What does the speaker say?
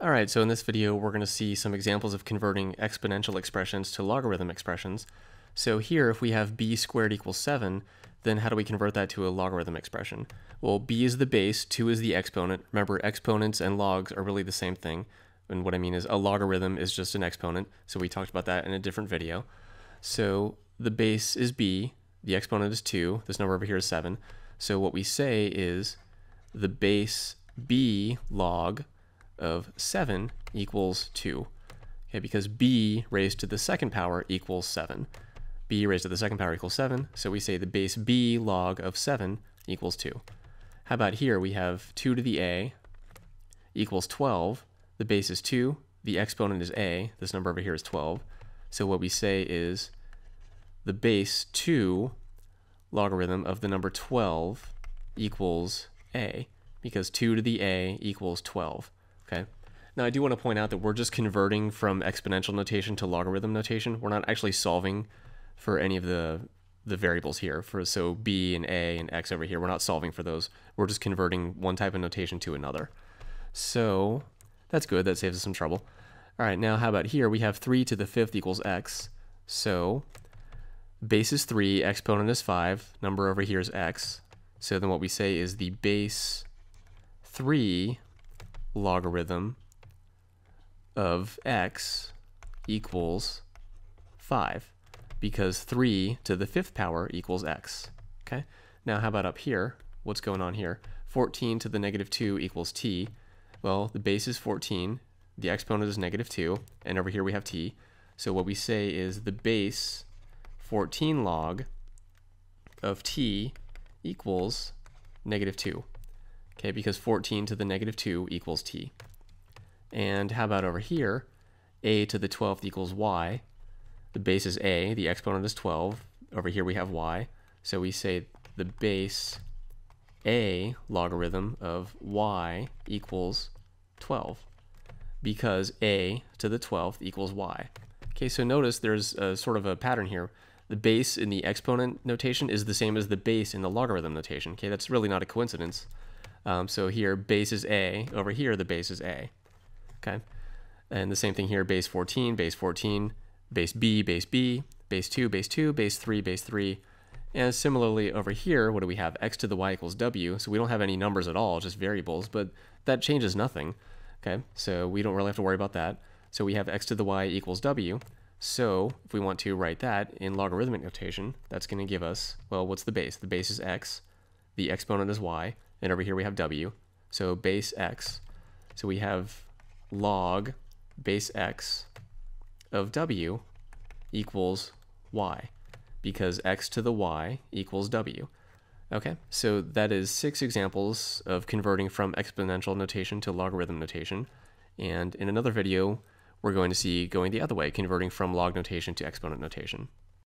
All right, so in this video, we're going to see some examples of converting exponential expressions to logarithm expressions. So here, if we have b squared equals 7, then how do we convert that to a logarithm expression? Well, b is the base, 2 is the exponent. Remember, exponents and logs are really the same thing. And what I mean is a logarithm is just an exponent, so we talked about that in a different video. So the base is b, the exponent is 2, this number over here is 7. So what we say is the base b log of 7 equals 2. Okay, because b raised to the second power equals 7. b raised to the second power equals 7, so we say the base b log of 7 equals 2. How about here? We have 2 to the a equals 12. The base is 2. The exponent is a. This number over here is 12. So what we say is the base 2 logarithm of the number 12 equals a, because 2 to the a equals 12. Okay. Now I do want to point out that we're just converting from exponential notation to logarithm notation. We're not actually solving for any of the the variables here. For so b and a and x over here, we're not solving for those. We're just converting one type of notation to another. So that's good. That saves us some trouble. All right, now how about here? We have 3 to the fifth equals x. So base is 3, exponent is 5, number over here is x. So then what we say is the base 3 logarithm of x equals 5 because 3 to the fifth power equals x. Okay. Now how about up here? What's going on here? 14 to the negative 2 equals t. Well, the base is 14, the exponent is negative 2, and over here we have t. So what we say is the base 14 log of t equals negative 2 okay, because 14 to the negative 2 equals t. And how about over here? a to the 12th equals y. The base is a, the exponent is 12. Over here we have y. So we say the base a logarithm of y equals 12 because a to the 12th equals y. Okay, so notice there's a sort of a pattern here. The base in the exponent notation is the same as the base in the logarithm notation. Okay, that's really not a coincidence. Um, so here, base is A. Over here, the base is A. Okay. And the same thing here, base 14, base 14, base B, base B, base 2, base 2, base 3, base 3. And similarly over here, what do we have? x to the y equals w. So we don't have any numbers at all, just variables, but that changes nothing. Okay, so we don't really have to worry about that. So we have x to the y equals w. So if we want to write that in logarithmic notation, that's going to give us, well, what's the base? The base is x, the exponent is y, and over here we have w. So base x. So we have log base x of w equals y because x to the y equals w. Okay, so that is six examples of converting from exponential notation to logarithm notation. And in another video, we're going to see going the other way, converting from log notation to exponent notation.